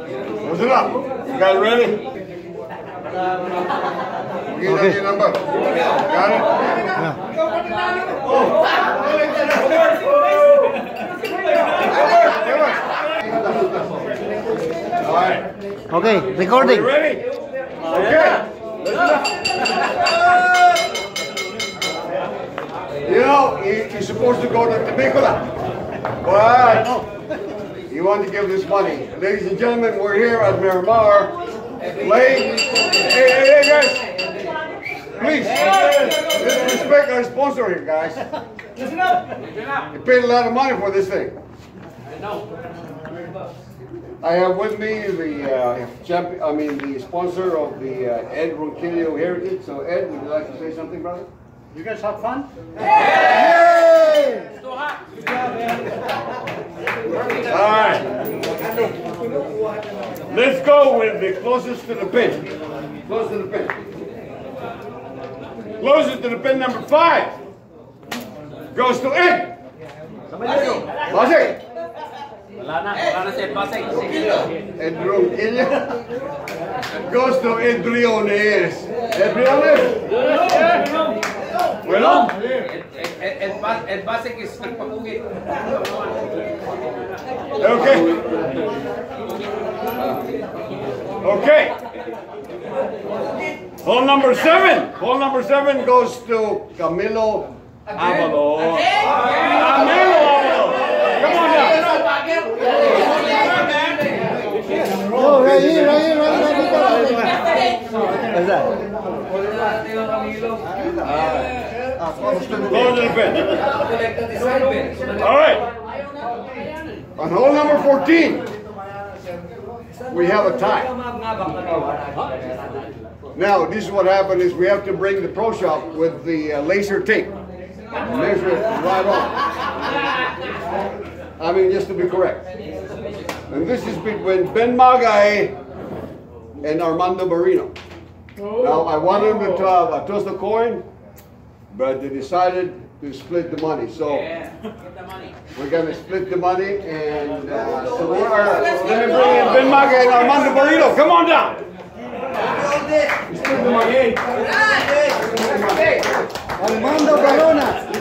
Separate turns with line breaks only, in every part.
What's it up? You guys ready?
Okay.
that your number. Got it? All right.
Okay, recording.
ready? Okay. You know, you- you're supposed to go to Temecula. But you want to give this money. Ladies and gentlemen, we're here at Miramar. Lay, hey, hey, hey, guys. Please, let's respect our sponsor here, guys. Listen up. You paid a lot of money for this thing. I know. I have with me the uh, champion, I mean, the sponsor of the uh, Ed Ronquillo Heritage. So Ed, would you like to say something, brother?
You guys have fun?
All right. Let's go with the closest to the pin. Closest to the pin. Closest to the pin number five goes to Ed. Pasig.
Wala na, wala na si Pasig.
Goes to Ed Briones. Ed Briones. Well,
El, el, Pas- el Pasig.
Okay. Okay. Hole number seven. Hole number seven goes to Camilo Avalo. Camilo Avalo. Come on down. All right. On hole number 14, we have a tie. Now, this is what happened is we have to bring the pro shop with the uh, laser tape. Measure it right on. I mean, just to be correct. And this is between Ben Magay and Armando Marino. Now, I wanted them to have a toss the coin, but they decided to split the money. So we're gonna split the money and uh, so we're, let me bring in Ben Magay and Armando Marino. Come on down. Split the money.
Armando Corona.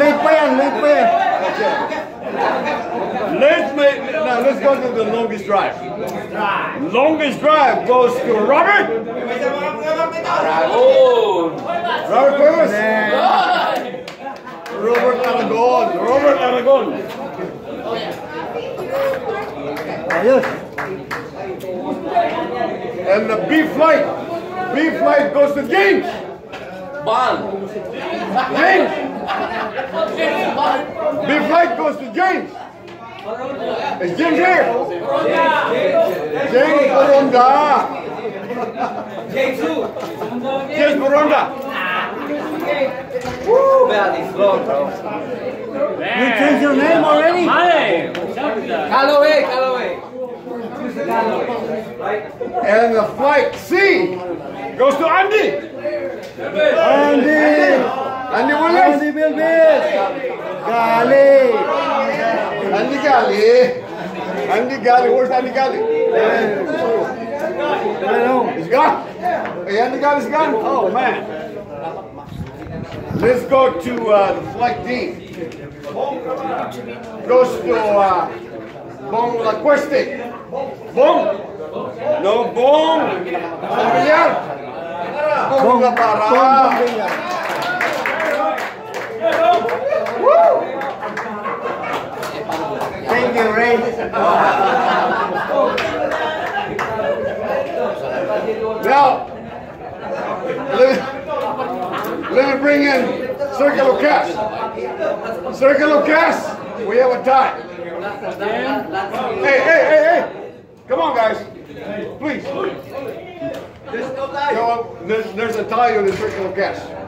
Late pa yan, late pa yan.
Let's make now let's go to the longest drive. Longest drive goes to Robert.
Oh!
Robert Cuevas. Robert Aragon. Robert Aragon.
Ayos.
And the B flight. B flight goes to James.
Bal!
James. B flight goes to James. Is James here? James Baronda. James Baronda.
You changed your name already?
Callaway! Callaway!
And the flight C goes to Andy.
Andy.
Andy Williams.
Andy Bilbis. Gali.
Andy Gali. Andy Gali. Where's Andy Gali?
Ano?
He's gone. Hey, Andy Gali's gone? Oh, man. Let's go to uh, the flight D. Goes to uh, Bong La Cueste. Bong. No. Bong Villar. Bong La Parra.
Thank you, Ray.
Now, let, let me bring in Circle of Cash. Circle of Cash, we have a tie. Hey, hey, hey, hey. Come on, guys. Please. No, there's, there's a tie on the Circle of Cash.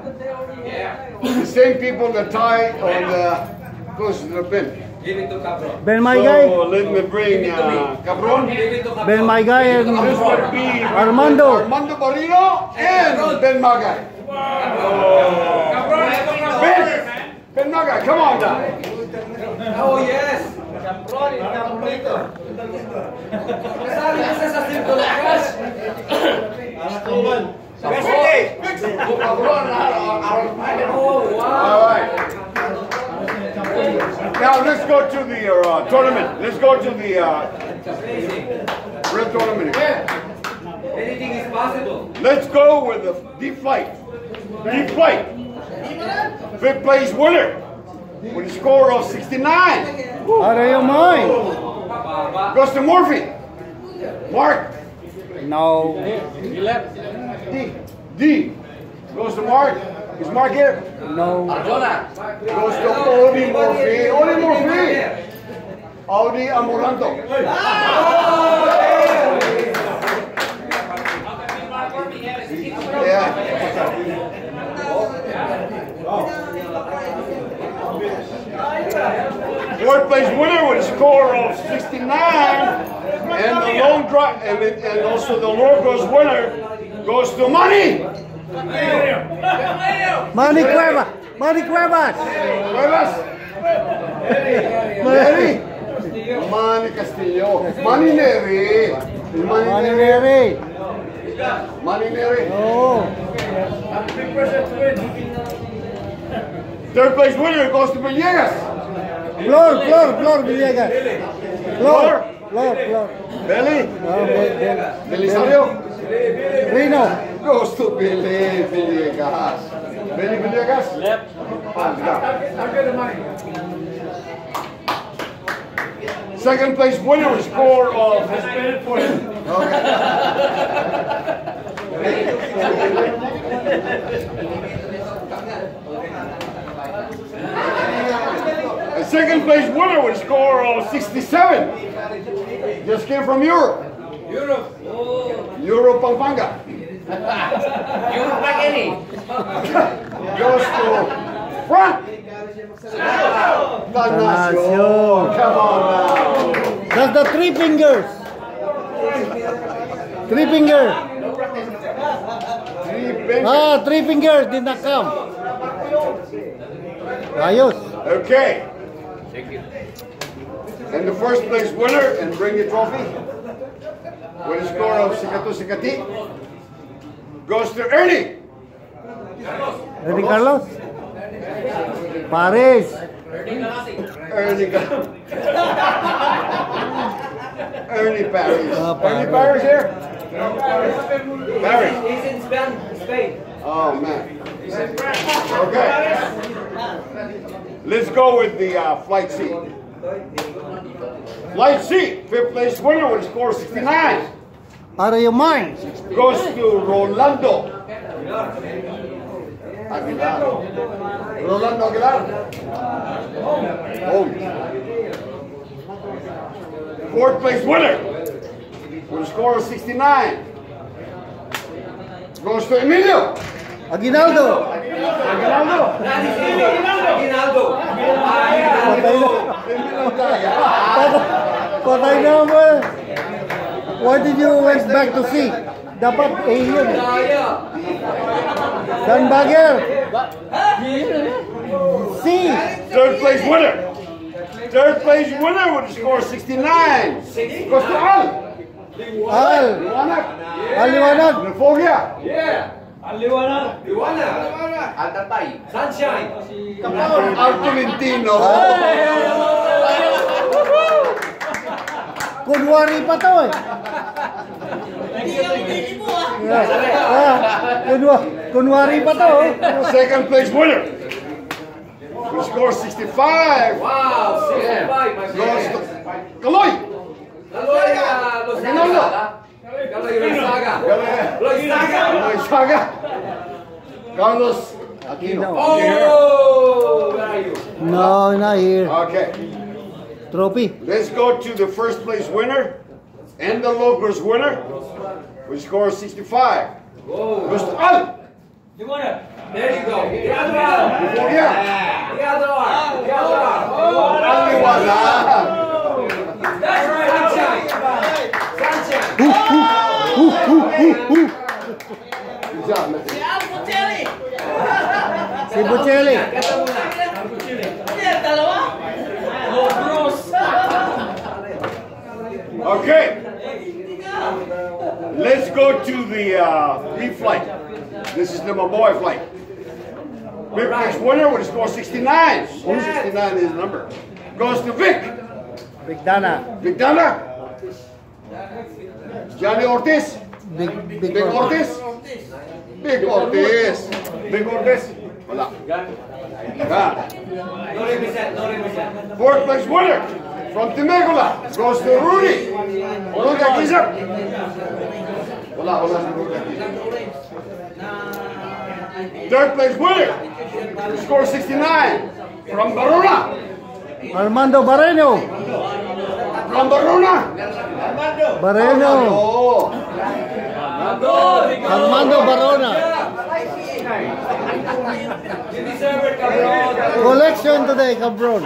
The same people that tie on the close to the pin.
Give it to Capron.
Ben my guy.
So let me bring uh, Cabron.
Give it to Capron.
Ben my guy and
This would be
Armando.
Armando Barrino and Ben Magay. Ben, Ben Magay, come on down.
Oh, yes. Kasali ka sa Circle of Cash. Oh, wow.
All right. Now let's go to the uh, tournament. Let's go to the uh, real tournament again.
Anything is possible.
Let's go with the deep flight. Deep flight. Fifth place winner with a score of 69
Out of your mind.
Baba.
goes to Murphy. Mark
No.
D. D goes to Mark. Is Mark here?
No.
Jonah.
Goes to Odi Murphy. Odi Murphy. Audi Amoranto. Yeah. Fourth place winner with a score of 69, and the lone drive, and, it- and also the Logos winner goes to money.
Manny Cueva. Manny Cuevas.
Cuevas. Neri. Manny Castillo. Manny Neri. Manny Neri. Manny Neri.
Oh.
Third place winner goes to Villegas.
Flor, Flor, Flor Villegas. Flor. Flor, Flor.
Belly.
Good.
Belisario. Goes to Billy Villegas. Billy Villegas? Yep. Second place winner score of. Second place winner with score of 67. Just came from Europe.
Europe. Oh.
Euro Pampanga.
Europe like any.
Goes to front. Ignacio. Come on now.
That's the three fingers. Three fingers.
Three fingers.
Ah, three fingers did not come. Ayos.
Okay. And the first place winner and bring the trophy with a score of Sikatu Sikati goes to Ernie.
Ready, Carlos? Paris.
Ernie. Ga- Ernie Paris.
Ah,
Ernie
Paris.
Paris here? Paris.
He's in Spain. Spain.
Oh man. Okay. Let's go with the uh, flight C. Flight C, fifth place winner with a score of 69.
Out of your mind.
goes to Rolando Aguilar. Rolando Aguilar. Oh. Fourth place winner with a score of 69 goes to Emilio.
Aguinaldo.
Aguinaldo.
That is easy. Aguinaldo. Aguinaldo.
Why did you went back to sea? Dapat A yun eh.
Daya.
Dan Bagger. C.
Third place winner. Third place winner with a score of 69 goes to Al.
Al.
Liwanag.
Aliwanag.
Refugio.
Yeah. Aliwana. Liwana. Altatay. Sunshine.
Al Tolentino.
Kunwari pa to eh. Yeah. Ah, kunwa, kunwari pa to. oh.
Second place winner. We score 65.
Wow. 65, my
Goes
friend.
to Kaloy.
Kaloy uh,
Aguinaldo.
Losaga. Kaloy Losaga. Losaga.
Kaloy Saga. Carlos Aquino.
Aquino.
Oh, where are you?
No, not here.
Okay.
Trophy.
Let's go to the first place winner and the Logos winner, who scores 65.
Whoa.
Goes to Al.
You wanna? There you go. The other one.
Before yeah.
The other one. The other one.
Only one. ah.
That's right. Sunshine. Sunshine.
Ooh, ooh, ooh, ooh.
Good job, man.
Si Bocelli.
Kata mo
Okay. Let's go to the uh, B flight. This is the Maboy flight. Big place winner with a score 69. 69 is the number. Goes to Vic.
Big Dana.
Big Dana. Johnny Ortiz.
Big, big,
Big Ortiz. Big Ortiz. Big Ortiz. Wala.
No represent. No represent.
Fourth place winner from Temecula goes to Rudy. Akizar. Wala, wala si Rudy Akizar. Third place winner. Score 69 from Barona.
Armando Barreno.
From Barona.
Barreno.
Oh.
Armando Barona.
You deserve it, Cabron.
Collection today, cabron.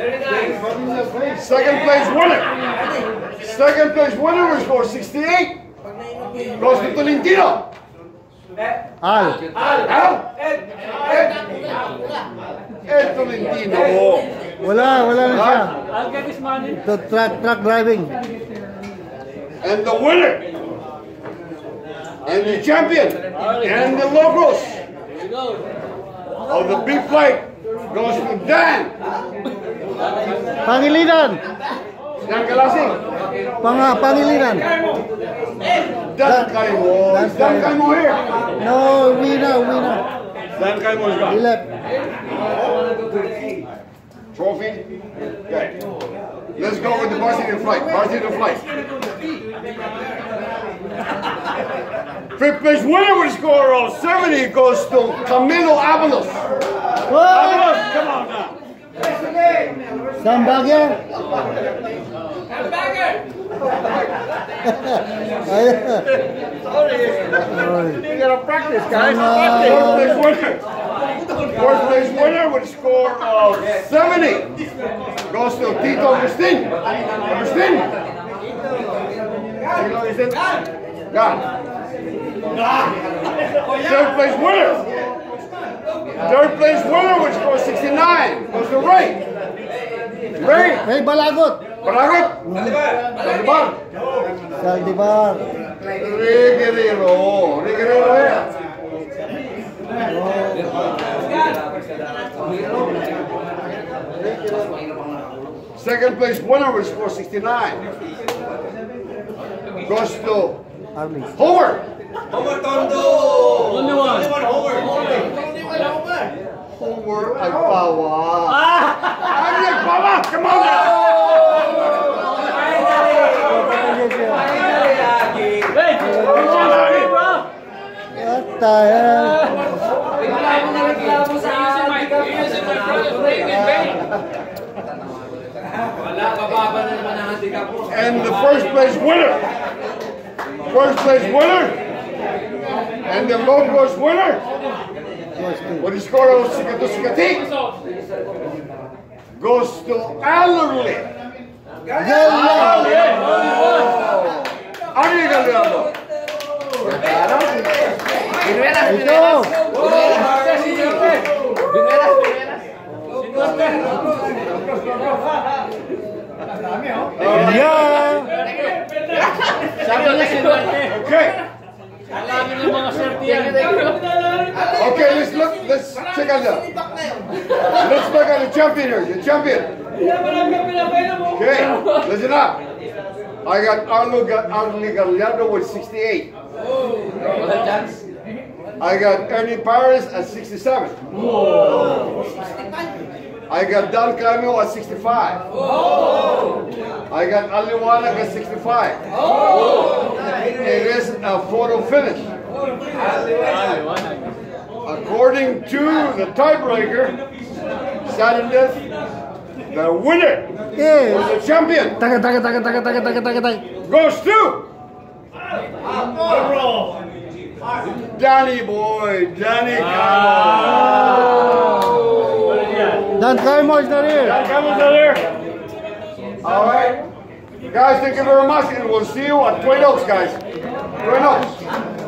Very nice.
Second place winner. Second place winner will score 68. Goes to Tolentino.
Al.
Al.
Al.
Ed.
Ed. Ed Tolentino.
Wala, wala na siya.
I'll get this money.
To truck, truck driving.
And the winner. And the champion. And the logos. Of the big fight goes to Dan.
Pangilinan.
Dan Galasing.
Pang, Pangilinan.
Dan Caymo. Dan Caymo here? Eh?
No, winner, winner.
Dan Caymo is
He
gone.
left.
Trophy? Okay. Let's go with the varsity flight. Varsity flight. Fifth place winner a score of 70 goes to Camilo Avalos. Avalos, come on now.
Sam Bagger. Sorry.
You gotta practice, guys.
Come
Fourth place winner. Fourth place winner with a score of 70 goes to Tito Agustin. Agustin. Tito Agustin. Gone. Third place winner. Third place winner with score 69 goes to Ray. Ray.
Hey, Balagot.
Baragot. Salibar.
Saldivar.
Ray Guerrero. Ray Guerrero here. Eh? Second place winner with score 69 goes to
Arlis.
Howard.
Homer Tondo. Only one. Only one Homer.
Howard Agpawa. Ay, Agpawa! Come on now! Come on now!
What the hell?
And the first place winner, first place winner, and the logos winner, with a score oh, of Sikato Sikati, goes to Allerley.
Yalla!
Ano yung galiano?
Ito! Yeah!
Okay. Okay, let's look, let's check out the, let's look at the champion here, the champion. Okay, listen up. I got Arlo, Arlo Gallardo with 68. I got Ernie Paris at 67. I got Don Camilo at 65. Oh. I got Aliwana at 65. Oh. It is a photo finish. according to the tiebreaker, sudden death, the winner or
Yeah.
the champion goes to Danny boy, Danny Caymo.
Ah. Dan is not here.
Dan Caymo's not here. All right. Guys, thank you very much, and we'll see you at Twin Oaks, guys. Twin Oaks.